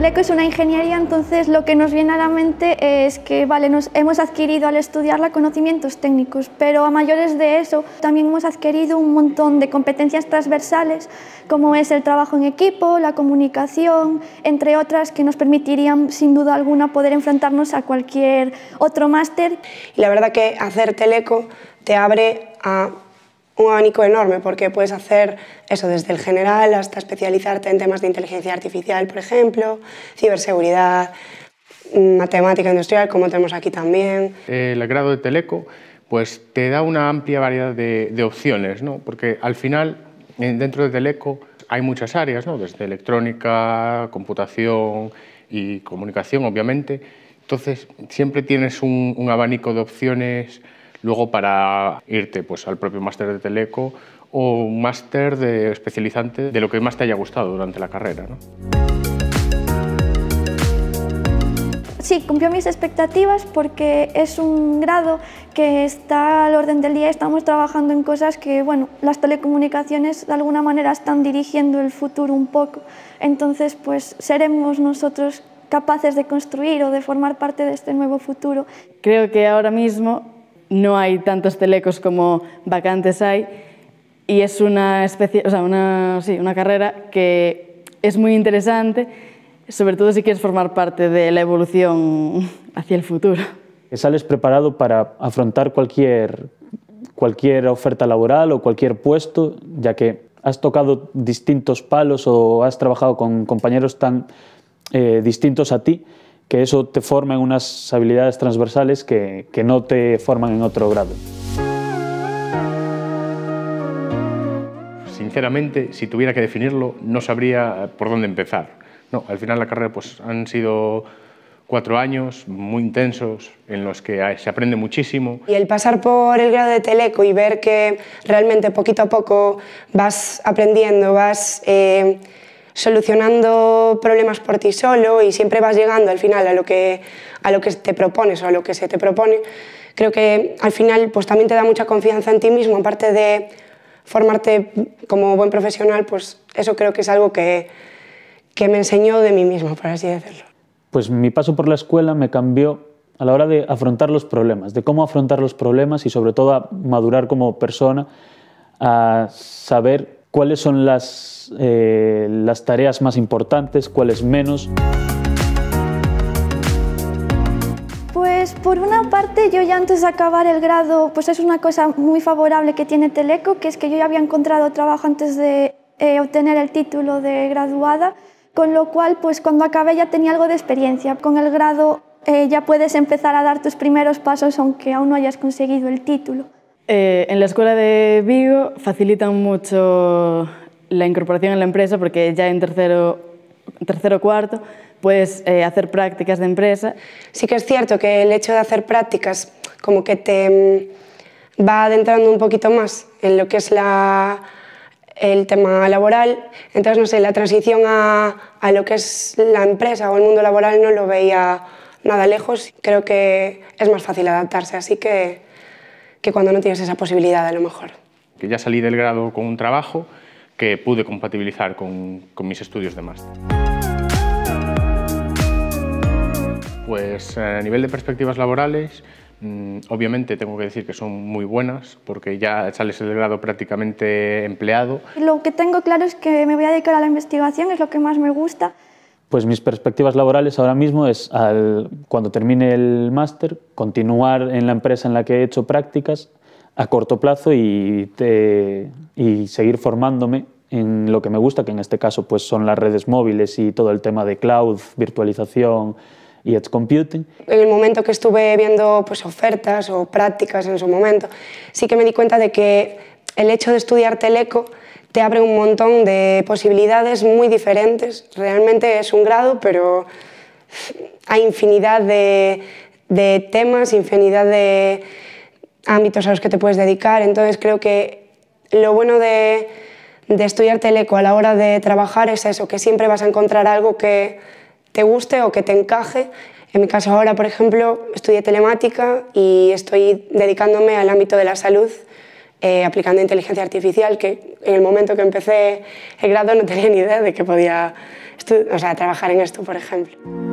Teleco es una ingeniería, entonces lo que nos viene a la mente es que vale, nos hemos adquirido al estudiarla conocimientos técnicos, pero a mayores de eso también hemos adquirido un montón de competencias transversales, como es el trabajo en equipo, la comunicación, entre otras que nos permitirían sin duda alguna poder enfrentarnos a cualquier otro máster. Y la verdad que hacer Teleco te abre a un abanico enorme porque puedes hacer eso desde el general hasta especializarte en temas de inteligencia artificial, por ejemplo, ciberseguridad, matemática industrial, como tenemos aquí también. El grado de Teleco pues te da una amplia variedad de, opciones, ¿no? porque al final dentro de Teleco hay muchas áreas, ¿no? desde electrónica, computación y comunicación, obviamente. Entonces siempre tienes un abanico de opciones luego para irte pues, al propio máster de Teleco o un máster de especializante de lo que más te haya gustado durante la carrera. ¿no? Sí, cumplió mis expectativas porque es un grado que está al orden del día. Estamos trabajando en cosas que, bueno, las telecomunicaciones de alguna manera están dirigiendo el futuro un poco. Entonces, pues seremos nosotros capaces de construir o de formar parte de este nuevo futuro. Creo que ahora mismo no hay tantos telecos como vacantes hay y es una, especie, o sea, una, sí, una carrera que es muy interesante, sobre todo si quieres formar parte de la evolución hacia el futuro. Sales preparado para afrontar cualquier, cualquier oferta laboral o cualquier puesto, ya que has tocado distintos palos o has trabajado con compañeros tan eh, distintos a ti que eso te forma en unas habilidades transversales que, que no te forman en otro grado. Sinceramente, si tuviera que definirlo, no sabría por dónde empezar. No, al final la carrera pues, han sido cuatro años muy intensos en los que se aprende muchísimo. Y el pasar por el grado de Teleco y ver que realmente poquito a poco vas aprendiendo, vas eh, solucionando problemas por ti solo y siempre vas llegando al final a lo que, a lo que te propones o a lo que se te propone, creo que al final pues también te da mucha confianza en ti mismo, aparte de formarte como buen profesional, pues eso creo que es algo que, que me enseñó de mí mismo, por así decirlo. Pues mi paso por la escuela me cambió a la hora de afrontar los problemas, de cómo afrontar los problemas y sobre todo a madurar como persona, a saber cuáles son las, eh, las tareas más importantes, cuáles menos. Pues por una parte yo ya antes de acabar el grado, pues es una cosa muy favorable que tiene Teleco, que es que yo ya había encontrado trabajo antes de eh, obtener el título de graduada, con lo cual pues cuando acabé ya tenía algo de experiencia. Con el grado eh, ya puedes empezar a dar tus primeros pasos aunque aún no hayas conseguido el título. Eh, en la escuela de Vigo facilitan mucho la incorporación en la empresa porque ya en tercero, tercero cuarto puedes eh, hacer prácticas de empresa. Sí que es cierto que el hecho de hacer prácticas como que te mm, va adentrando un poquito más en lo que es la, el tema laboral. Entonces, no sé, la transición a, a lo que es la empresa o el mundo laboral no lo veía nada lejos. Creo que es más fácil adaptarse, así que que cuando no tienes esa posibilidad a lo mejor. Que ya salí del grado con un trabajo que pude compatibilizar con, con mis estudios de máster. Pues eh, a nivel de perspectivas laborales, mm, obviamente tengo que decir que son muy buenas porque ya sales del grado prácticamente empleado. Lo que tengo claro es que me voy a dedicar a la investigación, es lo que más me gusta pues mis perspectivas laborales ahora mismo es, al, cuando termine el máster, continuar en la empresa en la que he hecho prácticas a corto plazo y, y seguir formándome en lo que me gusta, que en este caso pues, son las redes móviles y todo el tema de cloud, virtualización y edge computing. En el momento que estuve viendo pues, ofertas o prácticas en su momento, sí que me di cuenta de que el hecho de estudiar teleco te abre un montón de posibilidades muy diferentes. Realmente es un grado, pero hay infinidad de, temas, infinidad de ámbitos a los que te puedes dedicar. Entonces creo que lo bueno de, de estudiar teleco a la hora de trabajar es eso, que siempre vas a encontrar algo que te guste o que te encaje. En mi caso ahora, por ejemplo, estudié telemática y estoy dedicándome al ámbito de la salud eh, aplicando inteligencia artificial, que en el momento que empecé el grado no tenía ni idea de que podía o sea, trabajar en esto, por ejemplo.